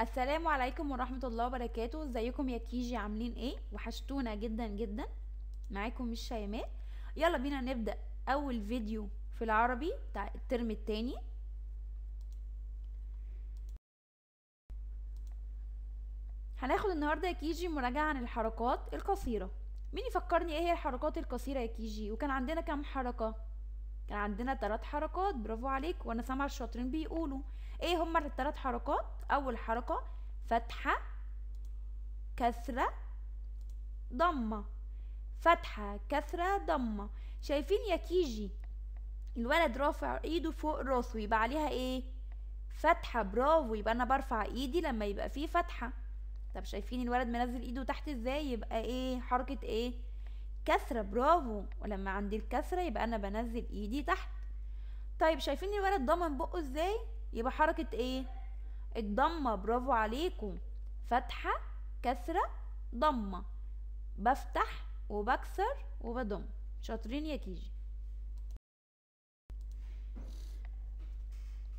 السلام عليكم ورحمة الله وبركاته. ازيكم يا كيجي؟ عاملين إيه؟ وحشتونا جدا جدا. معاكم مش شيماء. يلا بينا نبدأ أول فيديو في العربي بتاع الترم التاني. هناخد النهاردة يا كيجي مراجعة عن الحركات القصيرة. مين يفكرني إيه هي الحركات القصيرة يا كيجي؟ وكان عندنا كام حركة؟ كان عندنا ثلاث حركات برافو عليك وأنا سامعة الشاطرين بيقولوا. إيه هما الثلاث حركات؟ أول حركة فتحة كسرة ضمة. فتحة كسرة ضمة. شايفين يا كيجي الولد رافع إيده فوق راسه يبقى عليها إيه؟ فتحة برافو. يبقى أنا برفع إيدي لما يبقى فيه فتحة. طب شايفين الولد منزل إيده تحت إزاي؟ يبقى إيه؟ حركة إيه؟ كسرة برافو. ولما عندي الكسرة يبقى أنا بنزل إيدي تحت. طيب شايفين الولد ضمن بقه إزاي؟ يبقى حركة إيه؟ الضمة برافو عليكم. فتحة كسرة ضمة. بفتح وبكسر وبضم. شاطرين يا كيجي.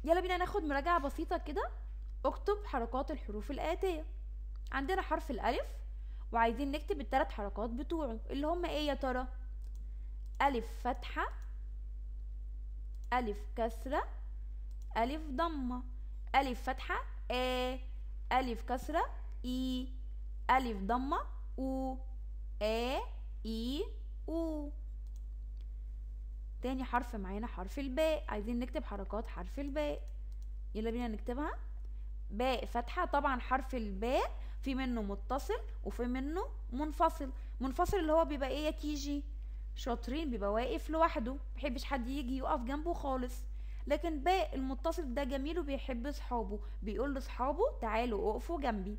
يلا بينا ناخد مراجعة بسيطة كده. اكتب حركات الحروف الآتية. عندنا حرف الألف. وعايزين نكتب التلات حركات بتوعه اللي هما إيه يا ترى؟ ألف فتحة ألف كسرة ألف ضمة. ألف فتحة آ ألف كسرة إي. ألف ضمة أو آ إي أو. تاني حرف معانا حرف الباء. عايزين نكتب حركات حرف الباء. يلا بينا نكتبها. باء فتحة طبعا حرف الباء في منه متصل وفي منه منفصل. منفصل اللي هو بيبقى إيه يا كيجي؟ شاطرين بيبقى واقف لوحده. محبش حد يجي يقف جنبه خالص. لكن باء المتصل ده جميل وبيحب صحابه بيقول لأصحابه تعالوا اقفوا جنبي.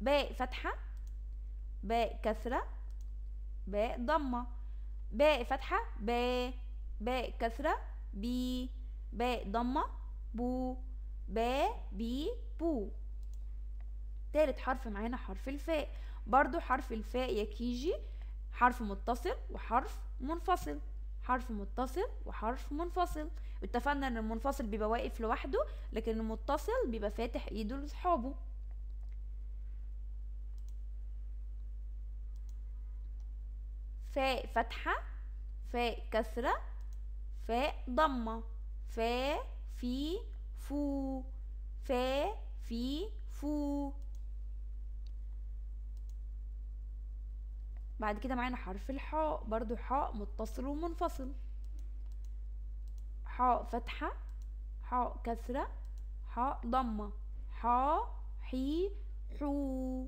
باء فتحة باء كسرة باء ضمة. باء فتحة باء باء كسرة بي. باء ضمة بو. باء بي بو تالت حرف معانا حرف الفاء. برضو حرف الفاء يا كيجي حرف متصل وحرف منفصل. حرف متصل وحرف منفصل. اتفقنا إن المنفصل بيبقى واقف لوحده لكن المتصل بيبقى فاتح إيده لاصحابه فاء فتحة فاء كسرة فاء ضمة. فاء في فو فاء في فو بعد كده معانا حرف الحاء برضو حاء متصل ومنفصل. حاء فتحة حاء كسرة حاء ضمة. حاء حي حو.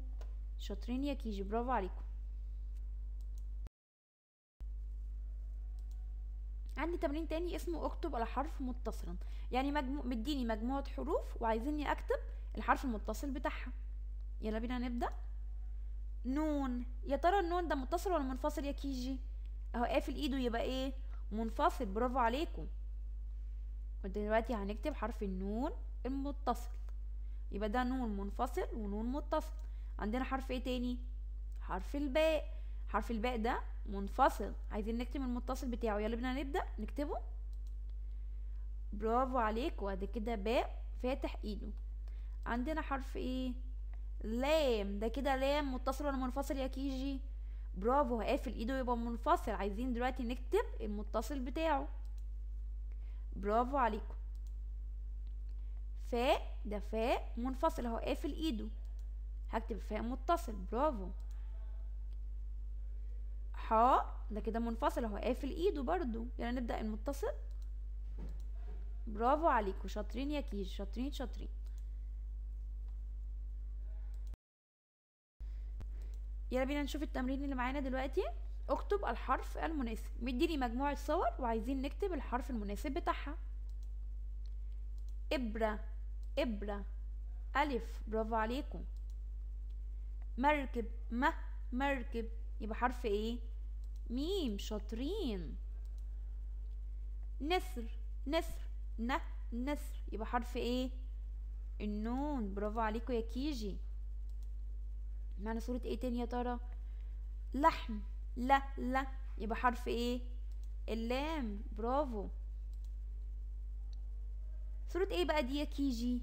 شاطرين يا كيجي برافو عليكم. عندي تمرين تاني اسمه اكتب على حرف متصلا. يعني مجمو... مديني مجموعة حروف وعايزيني اكتب الحرف المتصل بتاعها. يلا بينا نبدأ. نون. يا ترى النون ده متصل ولا منفصل يا كيجي؟ اهو قافل ايده يبقى إيه؟ منفصل. برافو عليكم. ودلوقتي هنكتب حرف النون المتصل. يبقى ده نون منفصل ونون متصل. عندنا حرف إيه تاني؟ حرف الباء. حرف الباء ده منفصل. عايزين نكتب المتصل بتاعه. يلا بينا نبدأ نكتبه. برافو عليك. وادي كده باء فاتح إيده. عندنا حرف إيه؟ لام. ده كده لام متصل ولا منفصل يا كيجي؟ برافو. قافل إيده يبقى منفصل. عايزين دلوقتي نكتب المتصل بتاعه. برافو عليكم. فاء. ده فاء منفصل. اهو قافل إيده. هكتب فاء متصل. برافو. حاء ده كده منفصل اهو قافل ايده برضو يلا نبدأ المتصل. برافو عليكم. شاطرين يا كيجي شاطرين شاطرين. يلا بينا نشوف التمرين اللي معانا دلوقتي. اكتب الحرف المناسب. مديني مجموعة صور وعايزين نكتب الحرف المناسب بتاعها. إبرة إبرة. ألف. برافو عليكم. مركب م مركب. يبقى حرف إيه؟ ميم شاطرين. نسر نسر ن نسر يبقى حرف إيه النون. برافو عليكم يا كيجي. معنا صورة إيه تاني يا ترى؟ لحم. لا لا يبقى حرف إيه اللام. برافو. صورة إيه بقى دي يا KG.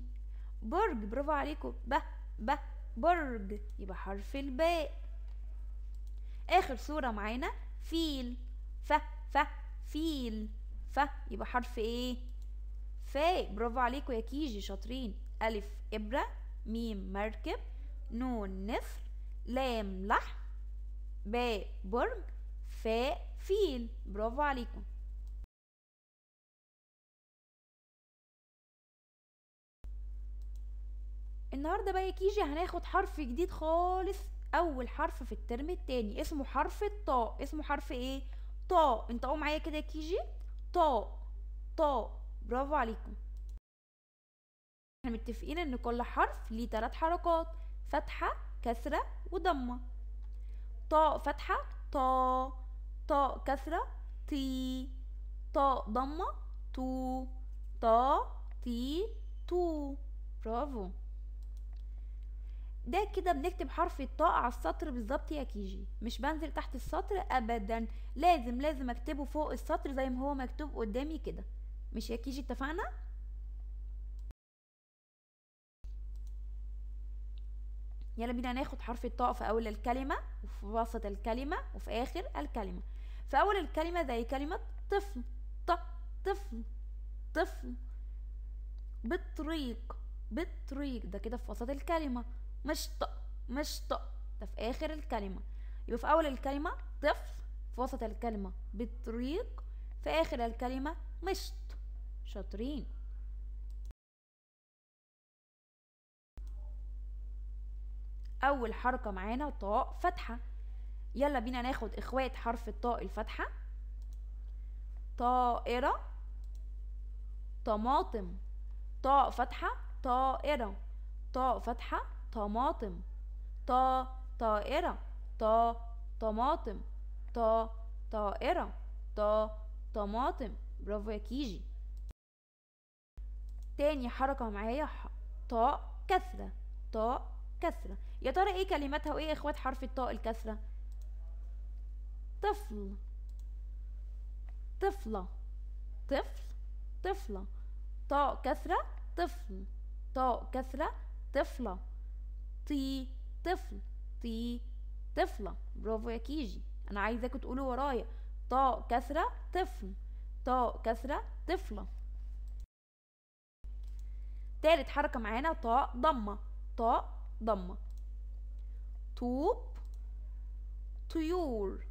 برج. برافو عليكم. ب ب برج. يبقى حرف الباء. آخر صورة معانا. فيل ف ف فيل ف يبقى حرف إيه؟ فاء برافو عليكم يا KG شاطرين. ألف إبرة ميم مركب نون نسر لام لحم باء برج فاء فيل. برافو عليكم. النهارده بقى يا كيجي هناخد حرف جديد خالص أول حرف في الترم التاني. اسمه حرف الطاء. اسمه حرف إيه؟ طاء. انت قوم معايا كده كيجي. طاء. طاء. برافو عليكم. إحنا متفقين إن كل حرف ليه تلات حركات فتحة كسرة وضمة. طاء فتحة. طا طاء كسرة. تي طاء ضمة. تو. طا تي تو. برافو. ده كده بنكتب حرف الطاء على السطر بالظبط يا KG. مش بنزل تحت السطر ابدا. لازم لازم أكتبه فوق السطر زي ما هو مكتوب قدامي كده. مش يا KG اتفقنا؟ يلا بينا ناخد حرف الطاء في أول الكلمة وفي وسط الكلمة وفي آخر الكلمة. في أول الكلمة زي كلمة طفل ط طفل طفل. بالطريق بالطريق. ده كده في وسط الكلمة مشط مشط ده في آخر الكلمة. يبقى في أول الكلمة طفل في وسط الكلمة بالطريق في آخر الكلمة مشط. شاطرين. أول حركة معانا طاء فتحة. يلا بينا ناخد إخوات حرف الطاء الفتحة. طائرة. طماطم. طاء فتحة. طائرة. طاء فتحة. طماطم. طا طائرة. طا طماطم. طا طائرة. طا طماطم. برافو يا كيجي. تاني حركة معايا طاء كسرة. طاء كسرة. يا ترى إيه كلماتها وإيه إخوات حرف الطاء الكسرة؟ طفل. طفلة. طفل؟ طفلة. طاء كسرة؟ طفل. طاء كسرة؟ طفلة. طي طفل طي طفلة. برافو يا كيجي. أنا عايزاكم تقولوا ورايا. طاء كسرة طفل. طاء كسرة طفلة. تالت حركة معانا طاء ضمة. طاء ضمة. طوب. طيور.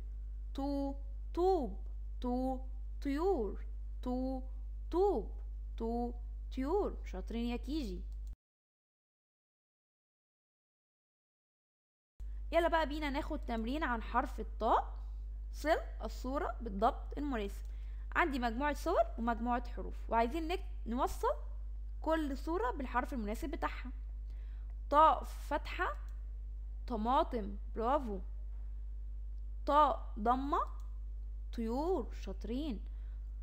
تو طوب. تو طيور. تو طوب. تو طيور. شاطرين يا KG. يلا بقى بينا ناخد تمرين عن حرف الطاء. صل الصورة بالضبط المناسب عندي مجموعة صور ومجموعة حروف وعايزين. نوصل كل صورة بالحرف المناسب بتاعها. طاء فتحة طماطم برافو. طاء ضمة طيور شاطرين.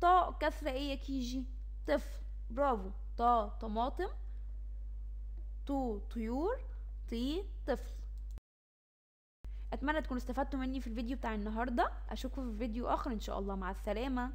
طاء كسرة إيه يا كيجي؟ طفل برافو. طاء طماطم تو طيور طي طفل. أتمنى تكونوا استفدتوا مني في الفيديو بتاع النهارده. أشوفكم في فيديو آخر إن شاء الله. مع السلامة.